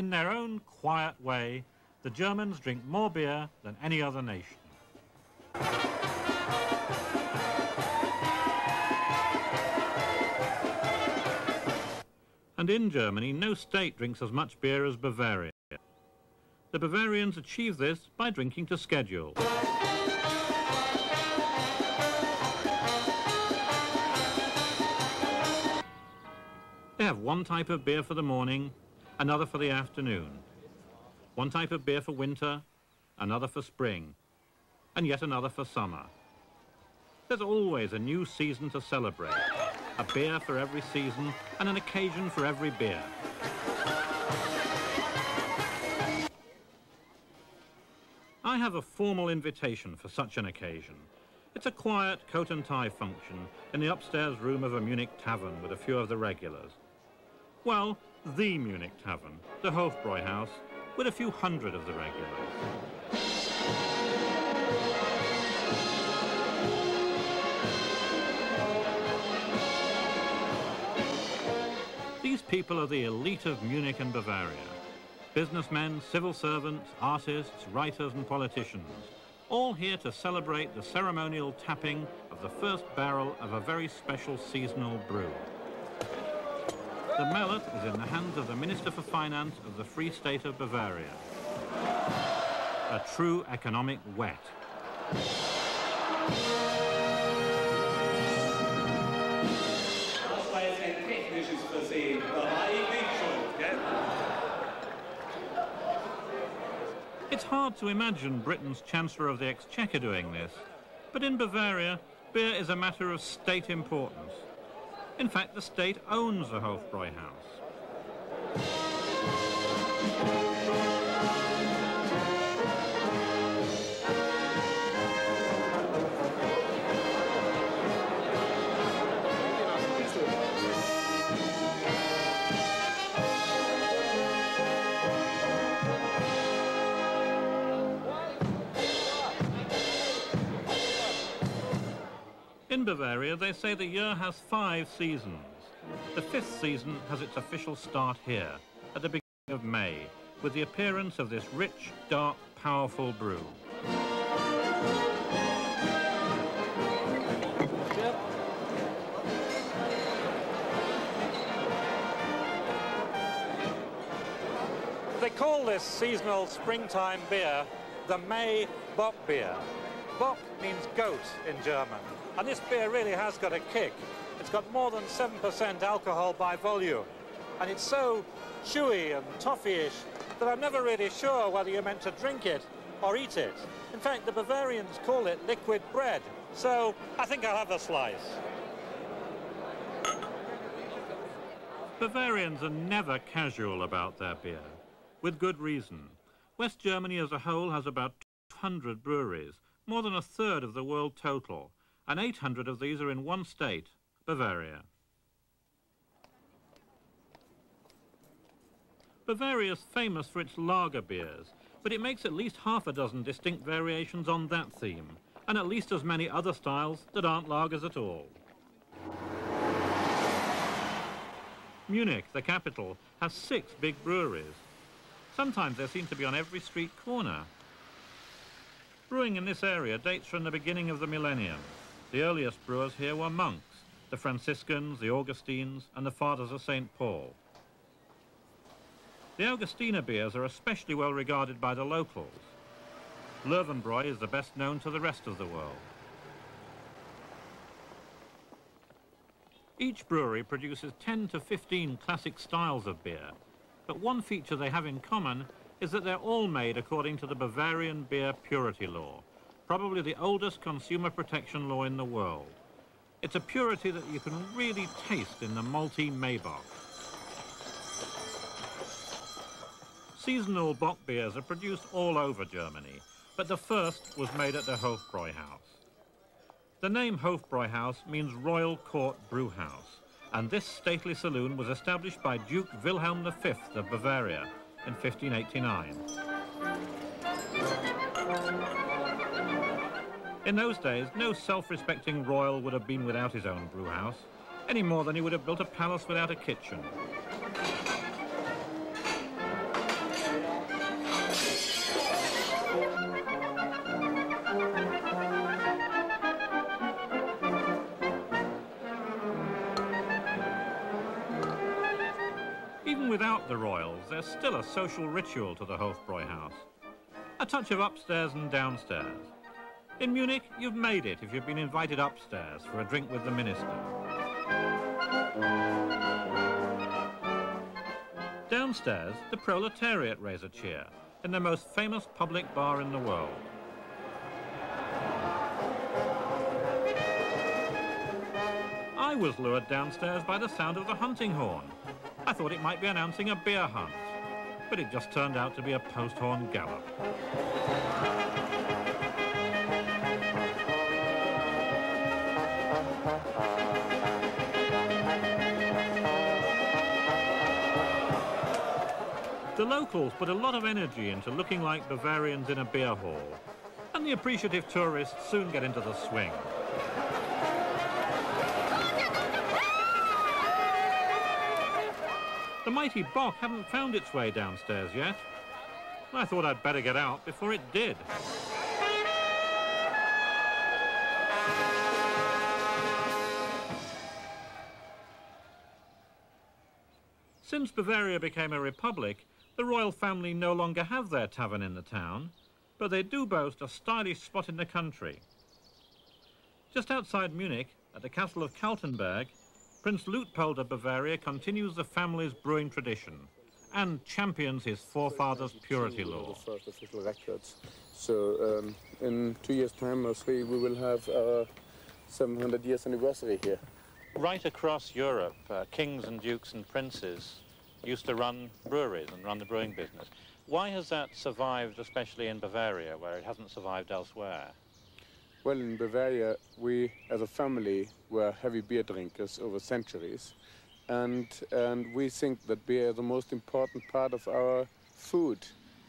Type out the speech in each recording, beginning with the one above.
In their own quiet way, the Germans drink more beer than any other nation. And in Germany, no state drinks as much beer as Bavaria. The Bavarians achieve this by drinking to schedule. They have one type of beer for the morning, another for the afternoon. One type of beer for winter, another for spring, and yet another for summer. There's always a new season to celebrate. A beer for every season and an occasion for every beer. I have a formal invitation for such an occasion. It's a quiet coat and tie function in the upstairs room of a Munich tavern with a few of the regulars. Well, the Munich Tavern, the Hofbräuhaus, with a few hundred of the regulars. These people are the elite of Munich and Bavaria. Businessmen, civil servants, artists, writers and politicians, all here to celebrate the ceremonial tapping of the first barrel of a very special seasonal brew. The mallet is in the hands of the Minister for Finance of the Free State of Bavaria. A true economic wet. It's hard to imagine Britain's Chancellor of the Exchequer doing this, but in Bavaria, beer is a matter of state importance. In fact, the state owns the Hofbräuhaus. In Bavaria, they say the year has five seasons. The fifth season has its official start here, at the beginning of May, with the appearance of this rich, dark, powerful brew. They call this seasonal springtime beer the May Bock beer. Bock means goat in German, and this beer really has got a kick. It's got more than 7% alcohol by volume, and it's so chewy and toffee-ish that I'm never really sure whether you're meant to drink it or eat it. In fact, the Bavarians call it liquid bread, so I think I'll have a slice. Bavarians are never casual about their beer, with good reason. West Germany as a whole has about 200 breweries, more than a third of the world total, and 800 of these are in one state, Bavaria. Bavaria is famous for its lager beers, but it makes at least half a dozen distinct variations on that theme, and at least as many other styles that aren't lagers at all. Munich, the capital, has six big breweries. Sometimes they seem to be on every street corner. Brewing in this area dates from the beginning of the millennium. The earliest brewers here were monks, the Franciscans, the Augustines, and the Fathers of St. Paul. The Augustiner beers are especially well regarded by the locals. Löwenbräu is the best known to the rest of the world. Each brewery produces 10 to 15 classic styles of beer, but one feature they have in common is that they're all made according to the Bavarian beer purity law, probably the oldest consumer protection law in the world. It's a purity that you can really taste in the malty Maibock. Seasonal bock beers are produced all over Germany, but the first was made at the Hofbräuhaus. The name Hofbräuhaus means Royal Court Brewhouse, and this stately saloon was established by Duke Wilhelm V of Bavaria in 1589. In those days, no self-respecting royal would have been without his own brewhouse, any more than he would have built a palace without a kitchen. Even without the royals, there's still a social ritual to the Hofbräuhaus. A touch of upstairs and downstairs, in Munich, you've made it if you've been invited upstairs for a drink with the minister. Downstairs, the proletariat raise a cheer in the most famous public bar in the world. I was lured downstairs by the sound of the hunting horn. I thought it might be announcing a beer hunt, but it just turned out to be a post-horn gallop. The locals put a lot of energy into looking like Bavarians in a beer hall, and the appreciative tourists soon get into the swing. The mighty Bock hadn't found its way downstairs yet. I thought I'd better get out before it did. Since Bavaria became a republic, the royal family no longer have their tavern in the town, but they do boast a stylish spot in the country. Just outside Munich, at the castle of Kaltenberg, Prince Luitpold of Bavaria continues the family's brewing tradition and champions his forefathers' purity law. The first official records. So um, in two years' time or three, we will have our 700 years anniversary here. Right across Europe, uh, kings and dukes and princes used to run breweries and run the brewing business. Why has that survived, especially in Bavaria, where it hasn't survived elsewhere? Well, in Bavaria, we as a family were heavy beer drinkers over centuries. And, and we think that beer is the most important part of our food.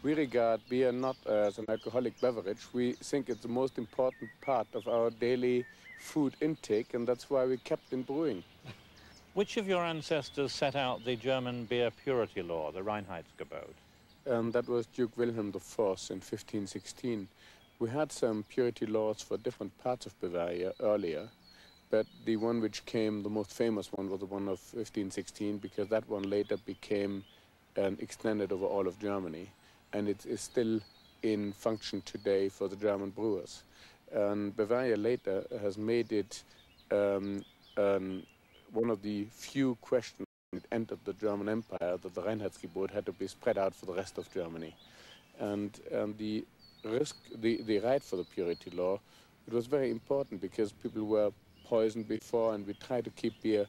We regard beer not as an alcoholic beverage. We think it's the most important part of our daily food intake, and that's why we kept in brewing. Which of your ancestors set out the German beer purity law, the Reinheitsgebot? Um, that was Duke Wilhelm I in 1516. We had some purity laws for different parts of Bavaria earlier, but the one which came, the most famous one, was the one of 1516, because that one later became um, extended over all of Germany, and it is still in function today for the German brewers. And Bavaria later has made it um, one of the few questions it entered the German Empire that the Reinheitsgebot had to be spread out for the rest of Germany. And, and the risk, the, the right for the purity law, it was very important because people were poisoned before and we try to keep beer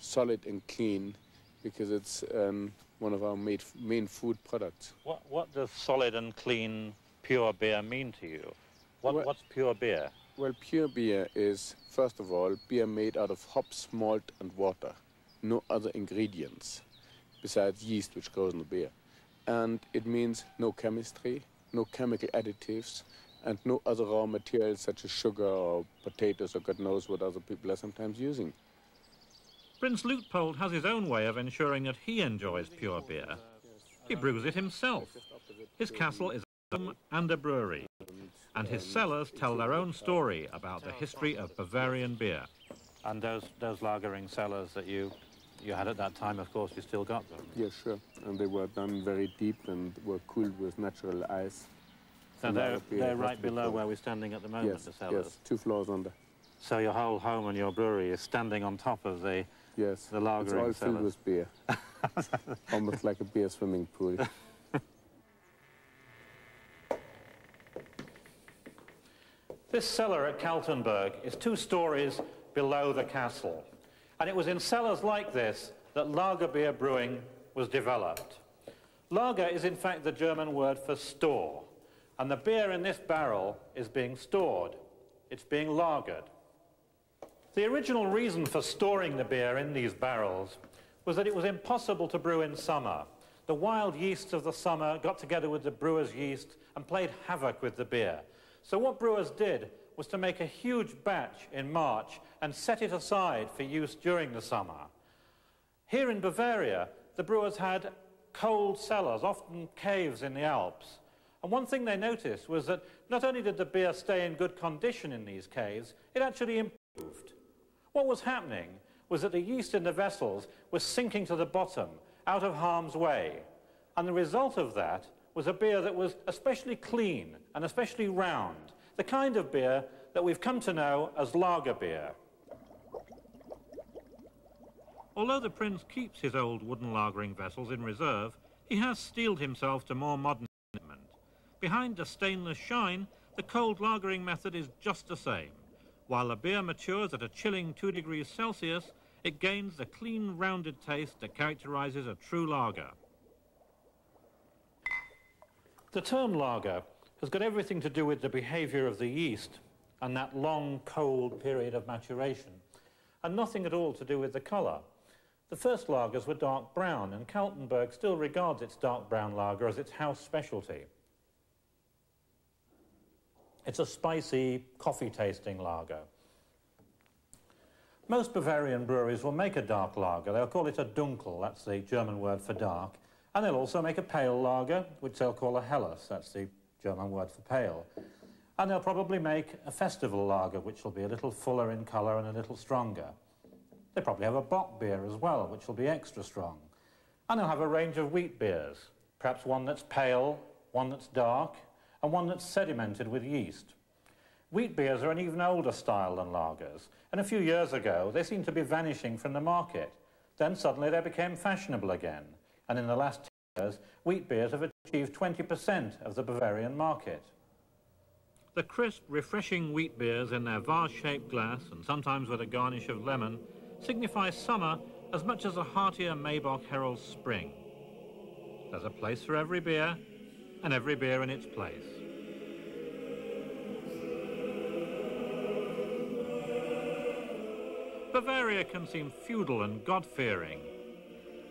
solid and clean because it's um, one of our main, main food products. What, what does solid and clean pure beer mean to you? What, well, what's pure beer? Well, pure beer is, first of all, beer made out of hops, malt and water. No other ingredients besides yeast, which grows in the beer. And it means no chemistry, no chemical additives, and no other raw materials such as sugar or potatoes or God knows what other people are sometimes using. Prince Luitpold has his own way of ensuring that he enjoys pure beer. He brews it himself. His castle is and a brewery, and his cellars tell their own story about the history of Bavarian beer. And those, those lagering cellars that you, you had at that time, of course, you still got them? Yes, sure. And they were done very deep and were cooled with natural ice. So they're, they're right below where we're standing at the moment, yes, the cellars? Yes, two floors under. So your whole home and your brewery is standing on top of the Yes, the lagering it's all cellars. filled with beer. Almost like a beer swimming pool. This cellar at Kaltenberg is two stories below the castle. And it was in cellars like this that lager beer brewing was developed. Lager is in fact the German word for store. And the beer in this barrel is being stored. It's being lagered. The original reason for storing the beer in these barrels was that it was impossible to brew in summer. The wild yeasts of the summer got together with the brewer's yeast and played havoc with the beer. So what brewers did was to make a huge batch in March and set it aside for use during the summer. Here in Bavaria, the brewers had cold cellars, often caves in the Alps. And one thing they noticed was that not only did the beer stay in good condition in these caves, it actually improved. What was happening was that the yeast in the vessels was sinking to the bottom out of harm's way. And the result of that was a beer that was especially clean and especially round, the kind of beer that we've come to know as lager beer. Although the Prince keeps his old wooden lagering vessels in reserve, he has steeled himself to more modern equipment. Behind the stainless shine, the cold lagering method is just the same. While the beer matures at a chilling 2 degrees Celsius, it gains the clean, rounded taste that characterizes a true lager. The term lager has got everything to do with the behavior of the yeast and that long, cold period of maturation, and nothing at all to do with the colour. The first lagers were dark brown, and Kaltenberg still regards its dark brown lager as its house specialty. It's a spicy, coffee-tasting lager. Most Bavarian breweries will make a dark lager. They'll call it a dunkel, that's the German word for dark. And they'll also make a pale lager, which they'll call a helles, that's the German word for pale. And they'll probably make a festival lager, which will be a little fuller in colour and a little stronger. They probably have a bock beer as well, which will be extra strong. And they'll have a range of wheat beers, perhaps one that's pale, one that's dark, and one that's sedimented with yeast. Wheat beers are an even older style than lagers, and a few years ago they seemed to be vanishing from the market. Then suddenly they became fashionable again, and in the last 10 years, wheat beers have achieved 20% of the Bavarian market. The crisp, refreshing wheat beers in their vase-shaped glass, and sometimes with a garnish of lemon, signify summer as much as a heartier Maibock heralds spring. There's a place for every beer, and every beer in its place. Bavaria can seem feudal and God-fearing.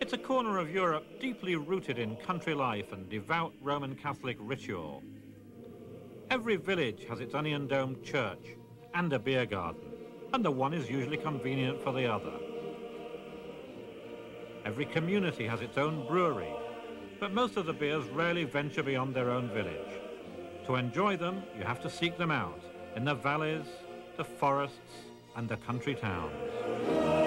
It's a corner of Europe deeply rooted in country life and devout Roman Catholic ritual. Every village has its onion-domed church and a beer garden and the one is usually convenient for the other. Every community has its own brewery, but most of the beers rarely venture beyond their own village. To enjoy them, you have to seek them out in the valleys, the forests, and the country towns.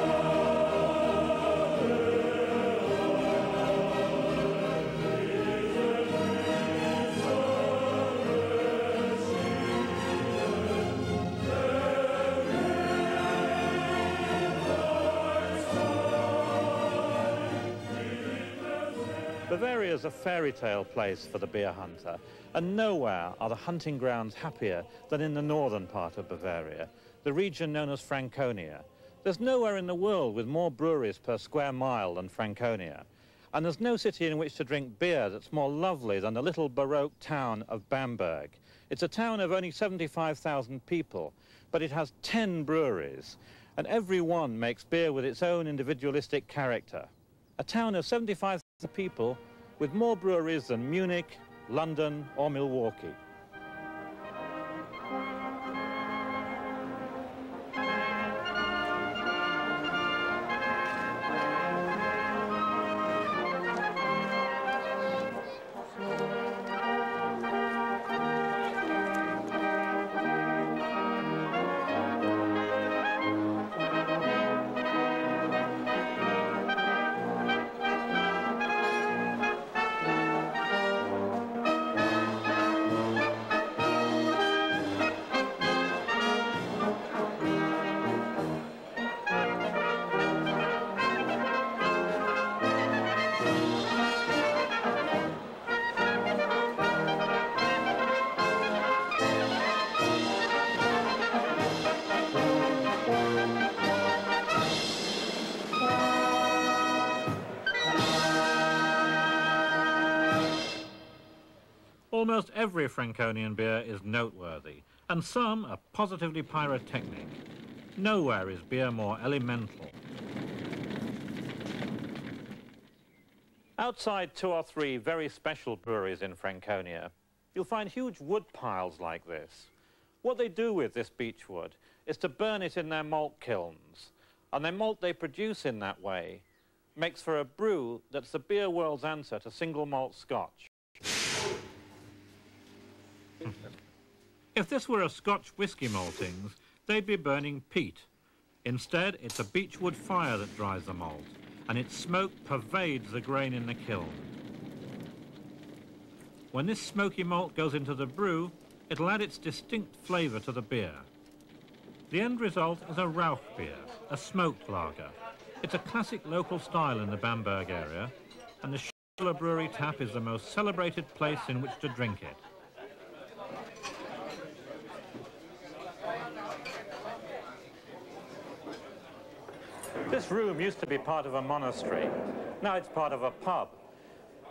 Is a fairy tale place for the beer hunter, and nowhere are the hunting grounds happier than in the northern part of Bavaria, the region known as Franconia. There's nowhere in the world with more breweries per square mile than Franconia. And there's no city in which to drink beer that's more lovely than the little Baroque town of Bamberg. It's a town of only 75,000 people, but it has 10 breweries, and every one makes beer with its own individualistic character. A town of 75,000 people with more breweries than Munich, London or Milwaukee. Almost every Franconian beer is noteworthy, and some are positively pyrotechnic. Nowhere is beer more elemental. Outside two or three very special breweries in Franconia, you'll find huge wood piles like this. What they do with this beech wood is to burn it in their malt kilns, and the malt they produce in that way makes for a brew that's the beer world's answer to single malt scotch. If this were a Scotch whisky maltings, they'd be burning peat. Instead, it's a beechwood fire that dries the malt. and its smoke pervades the grain in the kiln. When this smoky malt goes into the brew, it'll add its distinct flavour to the beer. The end result is a Rauch beer, a smoked lager. It's a classic local style in the Bamberg area, and the Schlenkerla Brewery tap is the most celebrated place in which to drink it. This room used to be part of a monastery. Now it's part of a pub.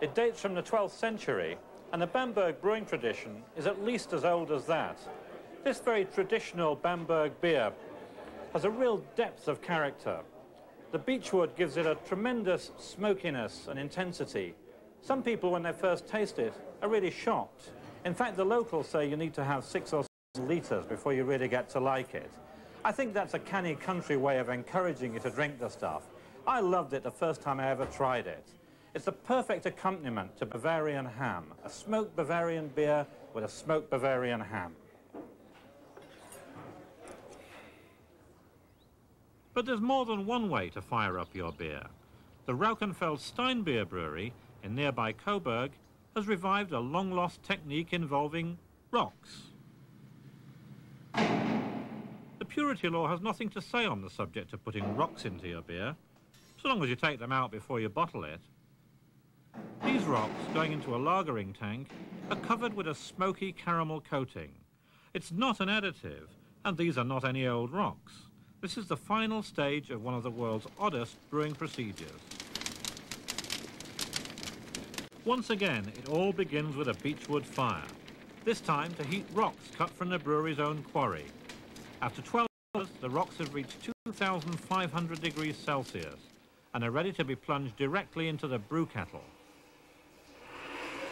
It dates from the 12th century, and the Bamberg brewing tradition is at least as old as that. This very traditional Bamberg beer has a real depth of character. The beechwood gives it a tremendous smokiness and intensity. Some people, when they first taste it, are really shocked. In fact, the locals say you need to have six or seven litres before you really get to like it. I think that's a canny country way of encouraging you to drink the stuff. I loved it the first time I ever tried it. It's the perfect accompaniment to Bavarian ham, a smoked Bavarian beer with a smoked Bavarian ham. But there's more than one way to fire up your beer. The Rauchenfels Steinbier Brewery in nearby Coburg has revived a long-lost technique involving rocks. The purity law has nothing to say on the subject of putting rocks into your beer, so long as you take them out before you bottle it. These rocks, going into a lagering tank, are covered with a smoky caramel coating. It's not an additive, and these are not any old rocks. This is the final stage of one of the world's oddest brewing procedures. Once again, it all begins with a beechwood fire, this time to heat rocks cut from the brewery's own quarry. After 12 hours, the rocks have reached 2,500 degrees Celsius and are ready to be plunged directly into the brew kettle.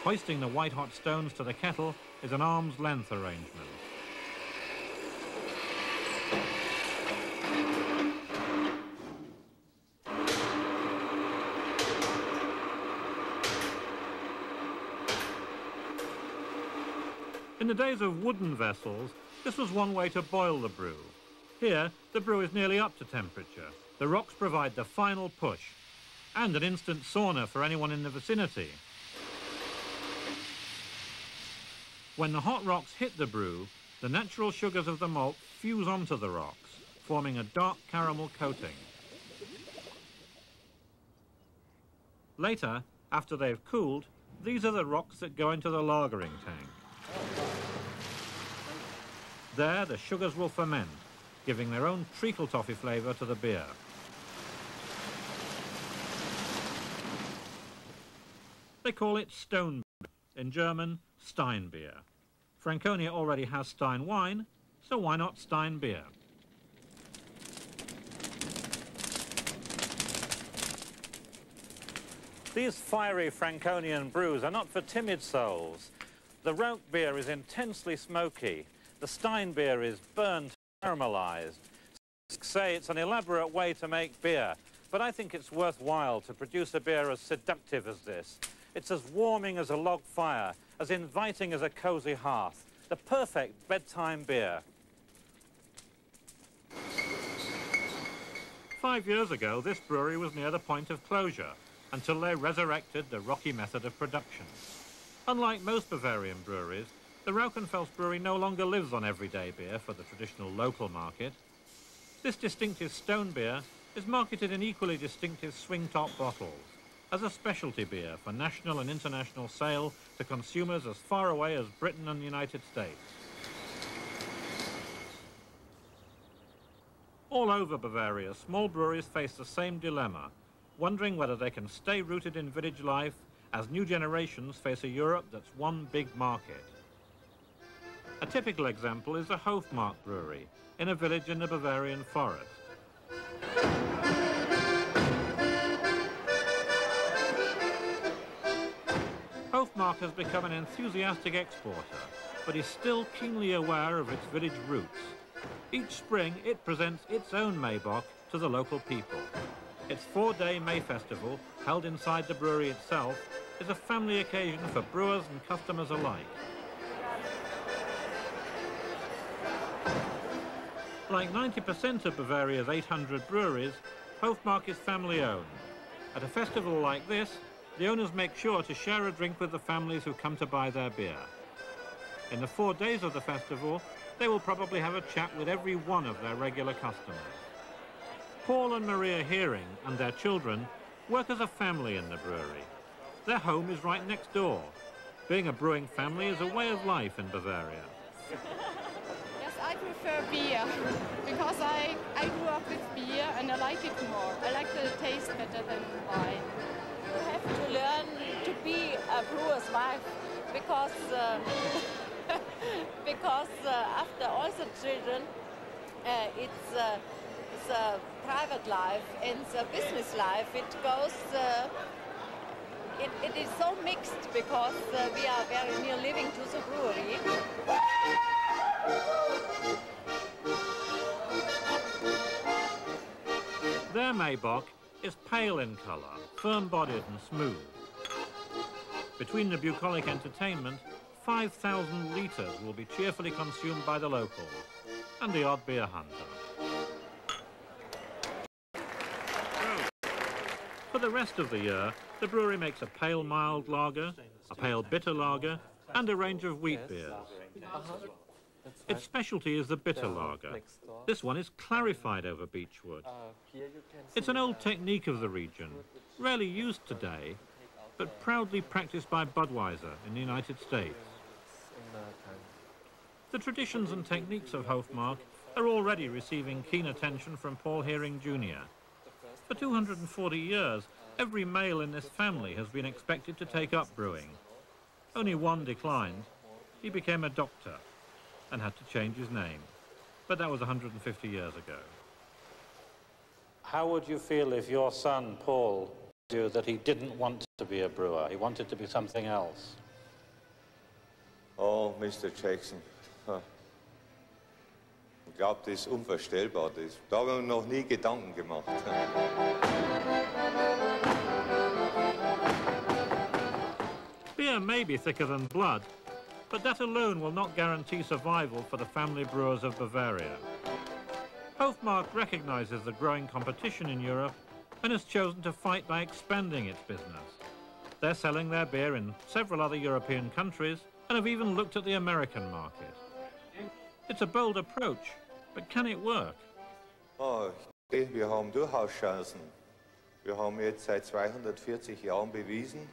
Hoisting the white-hot stones to the kettle is an arm's length arrangement. In the days of wooden vessels, this was one way to boil the brew. Here, the brew is nearly up to temperature. The rocks provide the final push and an instant sauna for anyone in the vicinity. When the hot rocks hit the brew, the natural sugars of the malt fuse onto the rocks, forming a dark caramel coating. Later, after they've cooled, these are the rocks that go into the lagering tank. There, the sugars will ferment, giving their own treacle toffee flavour to the beer. They call it stone beer, in German, Steinbier. Franconia already has Stein wine, so why not Stein beer? These fiery Franconian brews are not for timid souls. The Rauch beer is intensely smoky. The Stein beer is burnt, caramelized. Say it's an elaborate way to make beer, but I think it's worthwhile to produce a beer as seductive as this. It's as warming as a log fire, as inviting as a cosy hearth. The perfect bedtime beer. Five years ago, this brewery was near the point of closure until they resurrected the rocky method of production. Unlike most Bavarian breweries, the Rauchenfels brewery no longer lives on everyday beer for the traditional local market. This distinctive stone beer is marketed in equally distinctive swing-top bottles as a specialty beer for national and international sale to consumers as far away as Britain and the United States. All over Bavaria, small breweries face the same dilemma, wondering whether they can stay rooted in village life as new generations face a Europe that's one big market. A typical example is the Hofmark Brewery in a village in the Bavarian forest. Hofmark has become an enthusiastic exporter, but is still keenly aware of its village roots. Each spring, it presents its own Maibock to the local people. Its four-day May festival, held inside the brewery itself, is a family occasion for brewers and customers alike. Like 90% of Bavaria's 800 breweries, Hofmark is family-owned. At a festival like this, the owners make sure to share a drink with the families who come to buy their beer. In the four days of the festival, they will probably have a chat with every one of their regular customers. Paul and Maria Heering and their children work as a family in the brewery. Their home is right next door. Being a brewing family is a way of life in Bavaria. Prefer beer because I, I grew up with beer and I like it more. I like the taste better than wine. You have to learn to be a brewer's wife because uh, because uh, after all the children, uh, it's, uh, it's a private life and the business life. It goes. Uh, it, it is so mixed because uh, we are very near living to the brewery. Their Maibock is pale in colour, firm-bodied and smooth. Between the bucolic entertainment, 5,000 litres will be cheerfully consumed by the locals and the odd beer hunter. For the rest of the year, the brewery makes a pale mild lager, a pale bitter lager, and a range of wheat beers. Its specialty is the bitter lager. This one is clarified over beechwood. It's an old technique of the region, rarely used today, but proudly practiced by Budweiser in the United States. The traditions and techniques of Hofmark are already receiving keen attention from Paul Heering Jr. For 240 years, every male in this family has been expected to take up brewing. Only one declined. He became a doctor and had to change his name. But that was 150 years ago. How would you feel if your son, Paul, told you that he didn't want to be a brewer? He wanted to be something else. Oh, Mr. Jackson. Ich glaube, das ist unvorstellbar. Das, da haben wir noch nie Gedanken gemacht. Beer may be thicker than blood, but that alone will not guarantee survival for the family brewers of Bavaria. Hofmark recognizes the growing competition in Europe and has chosen to fight by expanding its business. They're selling their beer in several other European countries and have even looked at the American market. It's a bold approach, but can it work? Oh, wir haben durchaus Chancen. Wir haben jetzt seit 240 Jahren bewiesen,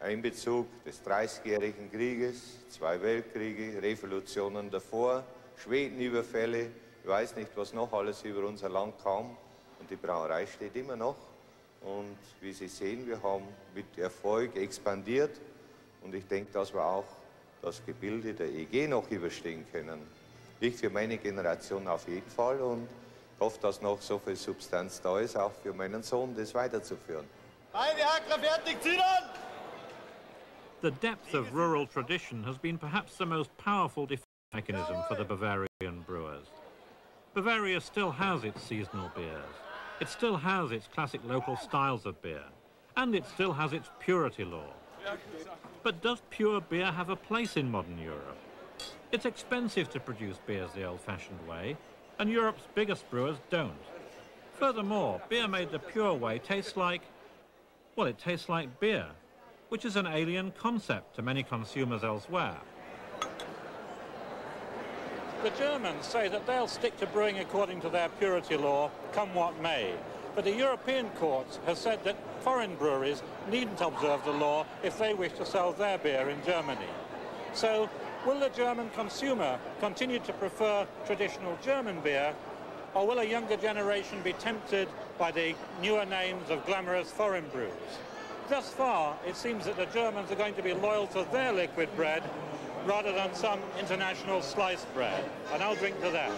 Einbezug des Dreißigjährigen Krieges, zwei Weltkriege, Revolutionen davor, Schwedenüberfälle, ich weiß nicht, was noch alles über unser Land kam. Und die Brauerei steht immer noch. Und wie Sie sehen, wir haben mit Erfolg expandiert. Und ich denke, dass wir auch das Gebilde der EG noch überstehen können. Ich für meine Generation auf jeden Fall und hoffe, dass noch so viel Substanz da ist, auch für meinen Sohn, das weiterzuführen. Eine Hackler fertig, ziehen! The depth of rural tradition has been perhaps the most powerful defense mechanism for the Bavarian brewers. Bavaria still has its seasonal beers. It still has its classic local styles of beer. And it still has its purity law. But does pure beer have a place in modern Europe? It's expensive to produce beers the old-fashioned way, and Europe's biggest brewers don't. Furthermore, beer made the pure way tastes like, well, it tastes like beer which is an alien concept to many consumers elsewhere. The Germans say that they'll stick to brewing according to their purity law, come what may. But the European courts have said that foreign breweries needn't observe the law if they wish to sell their beer in Germany. So will the German consumer continue to prefer traditional German beer, or will a younger generation be tempted by the newer names of glamorous foreign brews? Thus far, it seems that the Germans are going to be loyal to their liquid bread rather than some international sliced bread. And I'll drink to that.